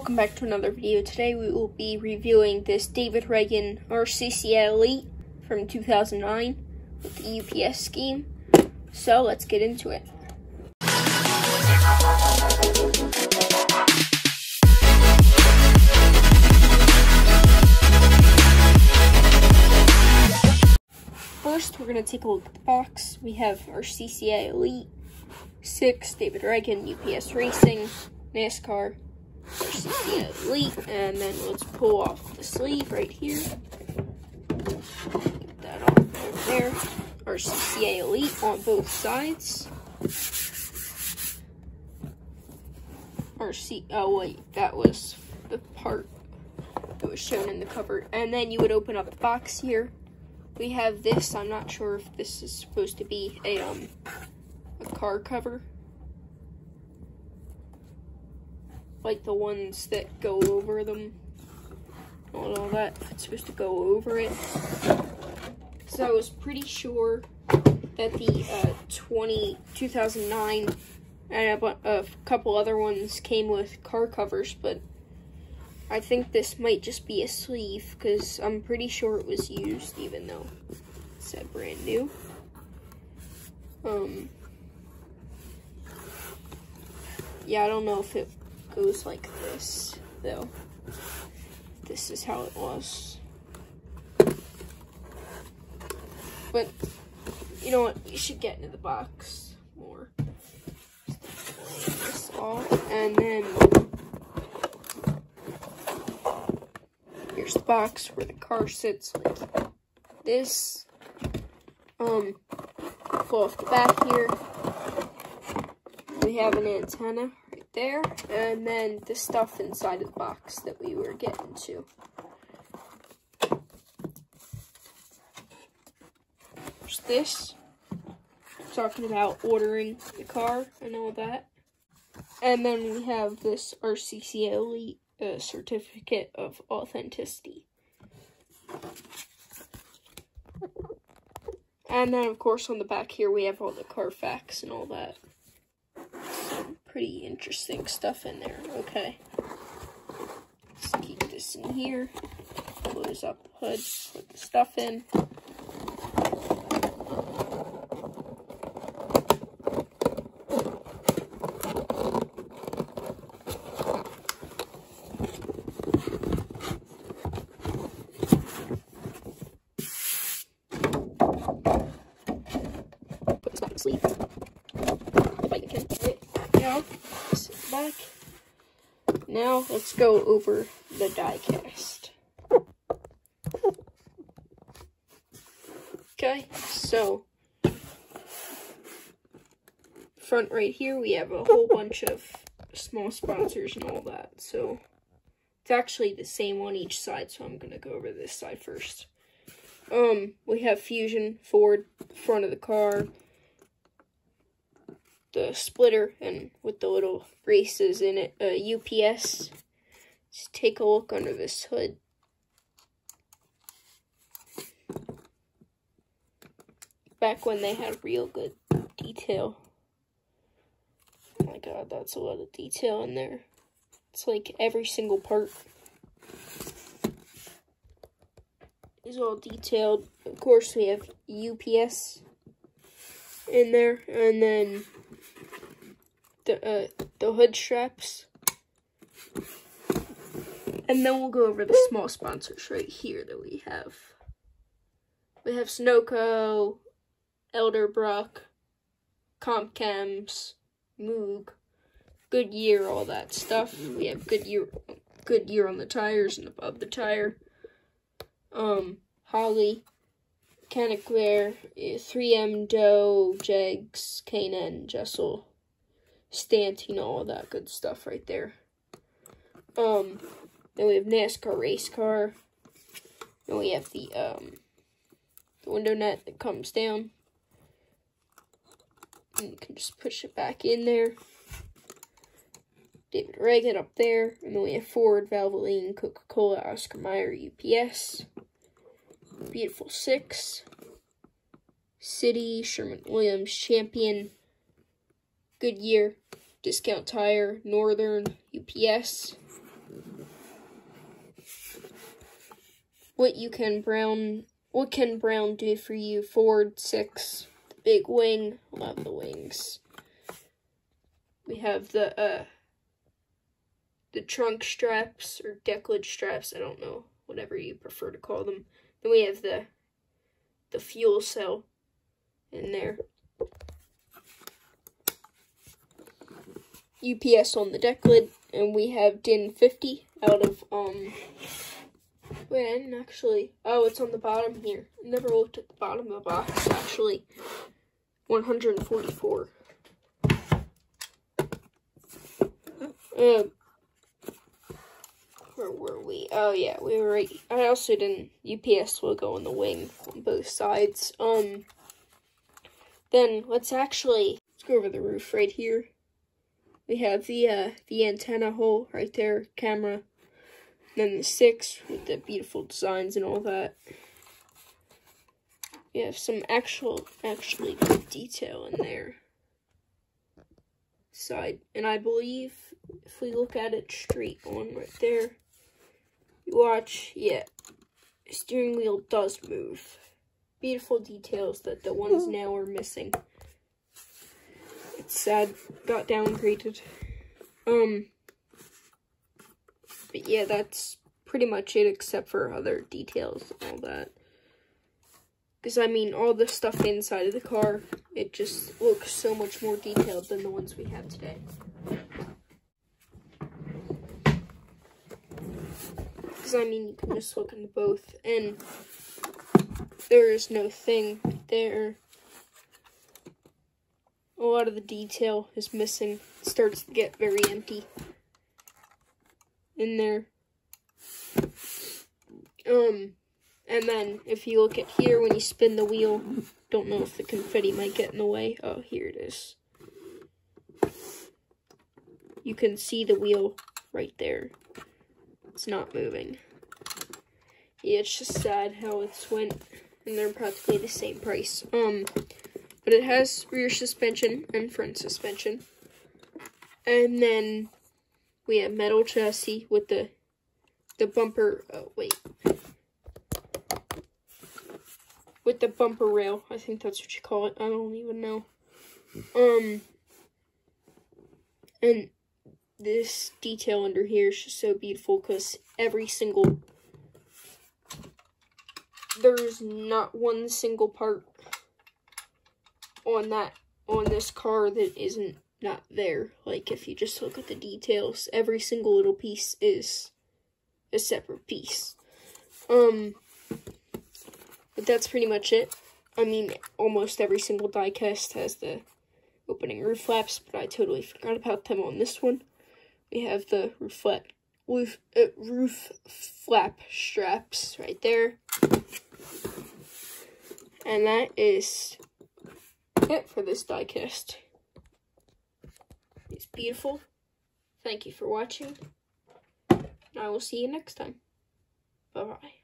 welcome back to another video. Today we will be reviewing this David Ragan RCCA Elite from 2009 with the UPS scheme. So let's get into it. First, we're going to take a look at the box. We have RCCA Elite 6, David Ragan, UPS Racing, NASCAR, Elite, and then let's pull off the sleeve right here. Get that off there. RCCA Elite on both sides. Our C, oh wait, that was the part that was shown in the cover. And then you would open up the box here. We have this, I'm not sure if this is supposed to be a, um, a car cover. Like the ones that go over them and all that. It's supposed to go over it. So I was pretty sure that the uh, 20, 2009 and a, a couple other ones came with car covers, but I think this might just be a sleeve because I'm pretty sure it was used even though it said brand new. Um, yeah, I don't know if it goes like this, though. This is how it was. But, you know what, you should get into the box more. This and then here's the box where the car sits like this. Um, pull off the back here. We have an antenna there. And then the stuff inside of the box that we were getting to. There's this. Talking about ordering the car and all that. And then we have this RCCA Elite uh, Certificate of Authenticity. And then, of course, on the back here, we have all the Carfax and all that pretty interesting stuff in there. Okay. Let's keep this in here. Close up the hood, put the stuff in. Put this back in sleeve. If I can now, sit back. Now, let's go over the die cast. Okay, so, front right here, we have a whole bunch of small sponsors and all that, so it's actually the same on each side, so I'm going to go over this side first. Um, we have Fusion, Ford, front of the car, the splitter and with the little braces in it, uh, UPS. Let's take a look under this hood. Back when they had real good detail. Oh my god, that's a lot of detail in there. It's like every single part is all detailed. Of course, we have UPS in there, and then the uh, the hood straps. And then we'll go over the small sponsors right here that we have. We have Sunoco, Edelbrock, Comp Cams, Moog, Goodyear, all that stuff. We have Goodyear, Goodyear on the tires and above the tire. Um, Holley, Canuckware, 3M, Doe, Jegs, K&N, Jesel, Stantine, all that good stuff right there. Um, then we have NASCAR race car. Then we have the um the window net that comes down. And you can just push it back in there. David Ragan up there. And then we have Ford, Valvoline, Coca-Cola, Oscar Mayer, UPS. Beautiful Six. City, Sherwin-Williams, Champion, Goodyear, Discount Tire, Northern, UPS. What you can Brown what can Brown do for you? Ford, six, the big wing, love the wings. We have the uh the trunk straps or decklage straps, I don't know, whatever you prefer to call them. Then we have the the fuel cell in there. UPS on the deck lid, and we have DIN 50 out of, um, didn't actually, oh, it's on the bottom here. Never looked at the bottom of the box, actually. 144. Um, where were we? Oh yeah, we were right. I also didn't UPS logo on the wing on both sides. Um, then let's actually let's go over the roof right here. We have the uh, the antenna hole right there, camera. then the six with the beautiful designs and all that. We have some actual actually good detail in there. Side and I believe if we look at it straight on right there, you watch, yeah, steering wheel does move. Beautiful details that the ones hmm. now are missing. Sad, got downgraded. Um, but yeah, that's pretty much it except for other details and all that. Because, I mean, all the stuff inside of the car, it just looks so much more detailed than the ones we have today. Because, I mean, you can just look into both, and there is no thing there. A lot of the detail is missing. It starts to get very empty in there. Um, and then if you look at here, when you spin the wheel, don't know if the confetti might get in the way. Oh, here it is. You can see the wheel right there. It's not moving. Yeah, it's just sad how it's went, and they're practically the same price. Um, but it has rear suspension and front suspension. And then we have metal chassis with the the bumper. Oh wait, with the bumper rail. I think that's what you call it. I don't even know. Um, and this detail under here is just so beautiful because every single there's not one single part on that on this car that isn't not there. Like if you just look at the details, every single little piece is a separate piece. Um but that's pretty much it. I mean, almost every single diecast has the opening roof flaps, but I totally forgot about them on this one we have the roof flap, roof, uh, roof flap straps right there. And that is it for this diecast. It's beautiful. Thank you for watching. I will see you next time. Bye-bye.